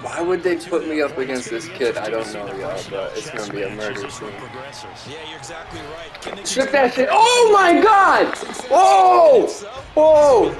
Why would they put me up against this kid? I don't know, y'all, but it's gonna be a murder scene. Yeah, that shit. Oh my god! Oh! Oh!